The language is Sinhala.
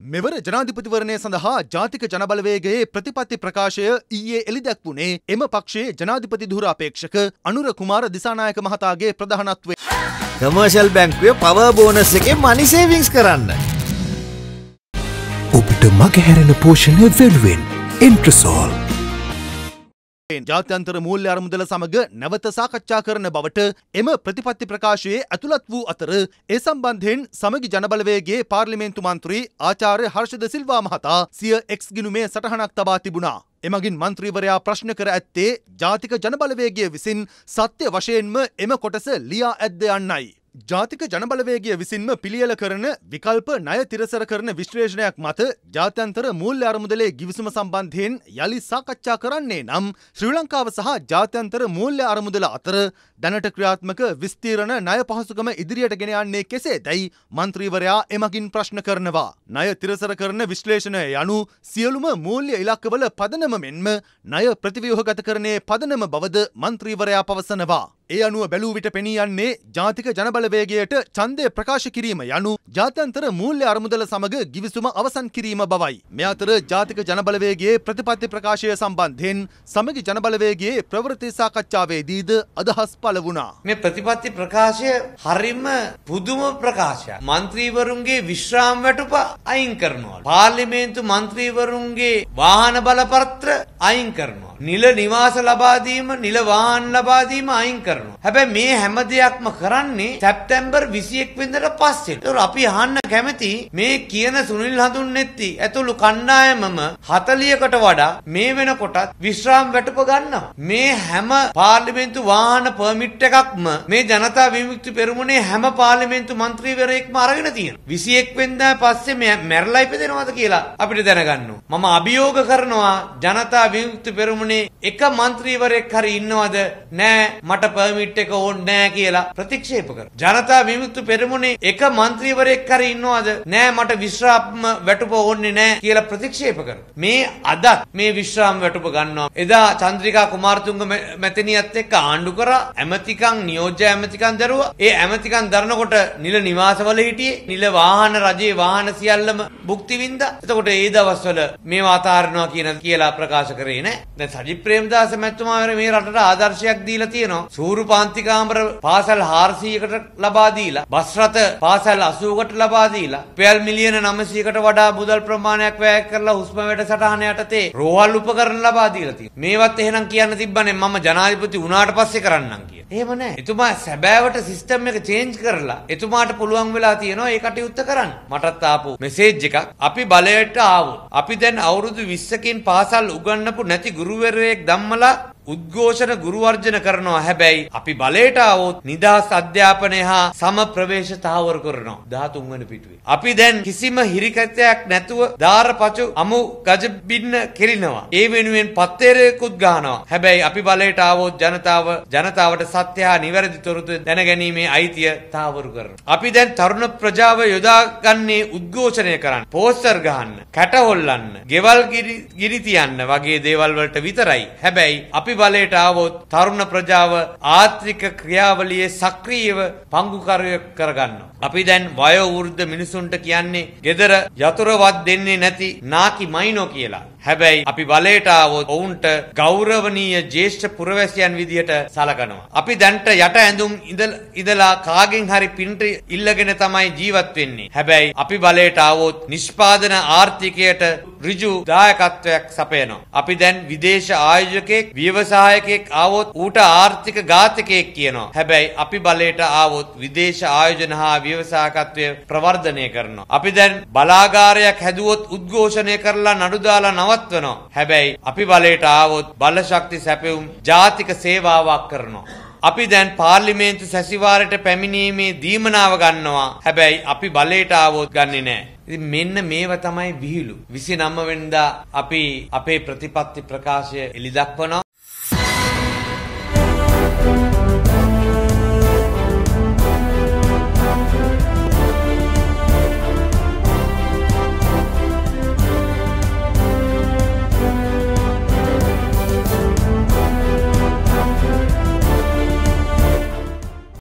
මෙවර ජනාධිපතිවරණය සඳහා ජාතික ජනබලවේගයේ ප්‍රතිපත්ති ප්‍රකාශය ඊයේ එළිදැක්වුණේ එම පක්ෂයේ ජනාධිපති ධුරාපේක්ෂක අනුර කුමාර දිසානායක මහතාගේ ප්‍රධානත්වය. කමර්ශල් බැංකුවේ පව බෝනස් එකේ මනි සේවිංස් කරන්න. ඔබට මගහැරෙන පෝෂණය වෙනුවෙන් ඉන්ට්‍රසෝල් ජාත්‍යන්තර මූල්‍ය අරමුදල සමග නැවත සාකච්ඡා කරන බවට එම ප්‍රතිපත්ති ප්‍රකාශයේ ඇතුළත් වූ අතර ඒ සම්බන්ධයෙන් සමගි ජනබලවේගේ පාර්ලිමේන්තු මන්ත්‍රී ආචාර්ය හර්ෂද සිල්වා මහතා සිය එක්ස් ගිනුමේ සටහනක් තබා තිබුණා. එමගින් මන්ත්‍රීවරයා ප්‍රශ්න කර ඇත්තේ ජාතික ජනබලවේගය විසින් සත්‍ය වශයෙන්ම එම කොටස ලියා ඇද්ද යන්නයි. ජාතික ජනබලවේගය විසින්ම පිළියල කරන විකල්ප ණය තිරසර කරන විශ්ලේෂණයක් මත ජාත්‍යන්තර මූල්‍ය අරමුදලේ ගිවිසුම සම්බන්ධයෙන් යළි සාකච්ඡා කරන්නේ නම් ශ්‍රී ලංකාව සහ ජාත්‍යන්තර මූල්‍ය අරමුදල අතර දැනට ක්‍රියාත්මක විස්තීරණ ණය පහසුකම ඉදිරියට ගෙන යන්නේ කෙසේ දැයි මන්ත්‍රීවරයා එමගින් ප්‍රශ්න කරනවා. ණය තිරසර කරන විශ්ලේෂණය යනු සියලුම මූල්‍ය ඉලක්කවල පදනම මෙන්ම ණය ප්‍රතිව්‍යුහගත කරන්නේ පදනම බවද මන්ත්‍රීවරයා පවසනවා. ඒ අනුව බැලූ විට පෙනී යන්නේ ජාතික ජනබලවේගයට ඡන්දය ප්‍රකාශ කිරීම යනු ජාත්‍යන්තර මූල්‍ය අරමුදල සමග ගිවිසුම අවසන් කිරීම බවයි. මේ අතර ජාතික ජනබලවේගයේ ප්‍රතිපත්ති ප්‍රකාශය සම්බන්ධයෙන් සමගි ජනබලවේගයේ ප්‍රවෘත්ති සාකච්ඡාවේදීද අදහස් පළ වුණා. මේ ප්‍රතිපත්ති ප්‍රකාශය හරිම පුදුම ප්‍රකාශයක්. මන්ත්‍රීවරුන්ගේ විශ්‍රාම වැටුප අයින් කරනවා. පාර්ලිමේන්තු මන්ත්‍රීවරුන්ගේ වාහන බලපත්‍ර අයින් කරනවා. නිල නිවාස ලබා දීම, නිල වාහන ලබා දීම අයින් කරනවා. හැබැයි මේ හැම දෙයක්ම කරන්නේ සැප්තැම්බර් 21 වෙනිදාට පස්සේ. ඒතකොට අපි අහන්න කැමති මේ කියන සුනිල් හඳුන්නෙත්ති ඇතුළු කණ්ඩායමම 40කට වඩා මේ වෙනකොටත් විශ්‍රාම වැටුප ගන්නවා. මේ හැම පාර්ලිමේන්තු වාහන පර්මිට් එකක්ම මේ ජනතා විමුක්ති පෙරමුණේ හැම පාර්ලිමේන්තු මන්ත්‍රීවරයෙක්ම අරගෙන තියෙනවා. 21 වෙනිදා පස්සේ මැරලා ඉපදෙනවද කියලා අපිට දැනගන්න මම අභියෝග කරනවා ජනතා විමුක්ති පෙරමුණේ එක මන්ත්‍රීවරයෙක් හරි ඉන්නවද නෑ මට පර්මිට් එක ඕනේ නෑ කියලා ප්‍රතික්ෂේප කරනවා. ජනතා විමුක්ති පෙරමුණේ එක මන්ත්‍රීවරයෙක් හරි ඉන්නවද නෑ මට විශ්‍රාම වැටුප ඕනේ නෑ කියලා ප්‍රතික්ෂේප කරනවා. මේ අදත් මේ විශ්‍රාම වැටුප ගන්නවා. එදා චන්ද්‍රිකා කුමාරතුංග මැතිණියත් එක්ක ආණ්ඩු කරා ඇමතිකම් නියෝජ්‍ය ඇමතිකම් දරුවා. ඒ ඇමතිකම් දරනකොට නිල නිවාසවල හිටියේ නිල වාහන රජයේ වාහන සියල්ලම භුක්ති විඳා. එතකොට ඒ දවස්වල මේවා අතාරිනවා කියන කියලා ප්‍රකාශ කරේ නෑ. දැන් සජිත් ප්‍රේමදාස මැතිතුමා මේ රටට ආදර්ශයක් දීලා තියෙනවා. සූරු පාන්ති කාමර පාසල් 400කට ලබා දීලා, බස් රථ පාසල් 80කට ලබා දීලා, රුපියල් මිලියන 900කට වඩා මුදල් ප්‍රමාණයක් වැය කරලා හුස්ම වැඩසටහන යටතේ රෝහල් උපකරණ ලබා දීලා තියෙනවා. මේවත් එහෙනම් කියන්න තිබ්බනේ මම ජනාධිපති වුණාට පස්සේ කරන්නම් කියලා. එහෙම නැහැ. එතුමා සැබෑවට සිස්ටම් එක චේන්ජ් කරලා එතුමාට පුළුවන් වෙලා තියෙනවා ඒ කටයුත්ත කරන්න. මටත් ආපු මෙසේජ් එකක් අපි බලයට ආවොත් අපි දැන් අවුරුදු 20කින් පාසල් උගන්වපු නැති ගුරුවරයෙක් ධම්මලා උද්ඝෝෂණ ගුරුවර්ජන කරනවා හැබැයි අපි බලයට આવොත් නිදහස් අධ්‍යාපනය හා සම ප්‍රවේශ තහවුරු කරනවා 13 වෙනි පිටුවේ. අපි දැන් කිසිම හිරිකැතයක් නැතුව දාරපචු අමු ගජබින්න කෙලිනවා. ඒ වෙනුවෙන් පත්තරයකුත් ගහනවා. හැබැයි අපි බලයට આવොත් ජනතාව ජනතාවට සත්‍ය හා නිවැරදි තොරතුරු දැනගැනීමේ අයිතිය තහවුරු කරනවා. අපි දැන් තරුණ ප්‍රජාව යොදාගන්නේ උද්ඝෝෂණය කරන්න, පෝස්ටර් ගහන්න, කැට හොල්ලන්න, ගෙවල් ගිනි තියන්න වගේ දේවල් වලට විතරයි. හැබැයි අපි බලයට ආවොත් තරුණ ප්‍රජාව ආර්ථික ක්‍රියාවලියේ සක්‍රීයව පංගුකරුවෙක් කරගන්නවා. අපි දැන් වයෝ වෘද්ධ මිනිසුන්ට කියන්නේ gedara යතුරුවත් දෙන්නේ නැති නාකි මයිනෝ කියලා. හැබැයි අපි බලයට ආවොත් ඔවුන්ට ගෞරවනීය ජ්‍යෙෂ්ඨ පුරවැසියන් විදියට සලකනවා. අපි දැන්ට යට ඇඳුම් ඉඳලා කාගෙන් හරි පින්ට ඉල්ලගෙන තමයි ජීවත් වෙන්නේ. හැබැයි අපි බලයට ආවොත් නිෂ්පාදන ආර්ථිකයට ඍජු දායකත්වයක් සපයනවා. අපි දැන් විදේශ ආයෝජකයෙක් ව්‍යවසායකයෙක් ආවොත් ඌට ආර්ථික ඝාතකයෙක් කියනවා. හැබැයි අපි බලයට ආවොත් විදේශ ආයෝජන හා ව්‍යවසායකත්වය ප්‍රවර්ධනය කරනවා. අපි දැන් බලාගාරයක් හැදුවොත් උද්ඝෝෂණය කරලා නඩු දාලා නවත්වනවා. හැබැයි අපි බලයට ආවොත් බලශක්ති සැපයුම් ජාතික සේවාවක් කරනවා. අපි දැන් පාර්ලිමේන්තු සැසිවාරයට පැමිණීමේ දීමනාව ගන්නවා. හැබැයි අපි බලයට ආවොත් ගන්නෙ නෑ. ඉතින් මෙන්න මේව තමයි විහිළු. 29 වෙනිදා අපි අපේ ප්‍රතිපත්ති ප්‍රකාශය එළි දක්වනවා.